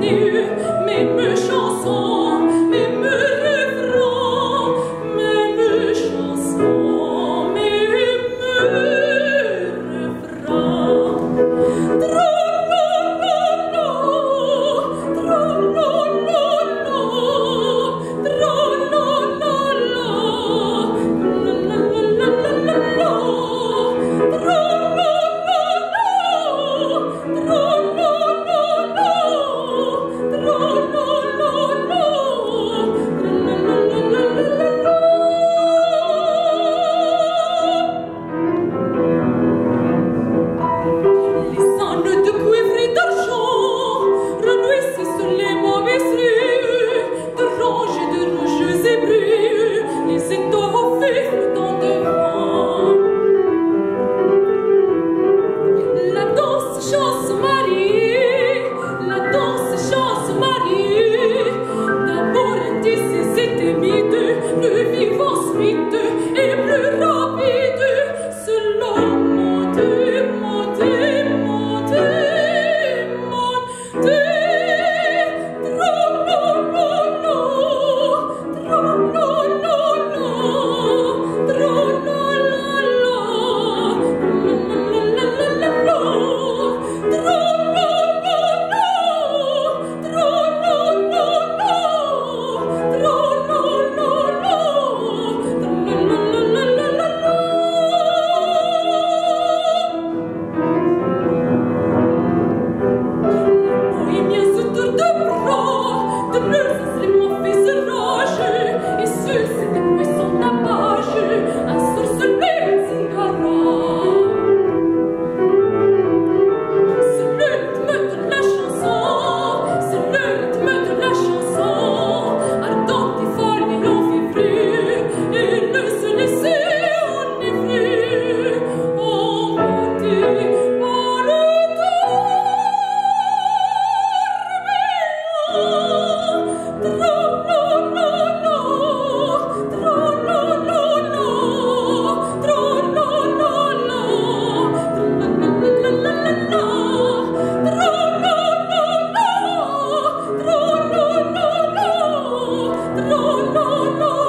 New. no.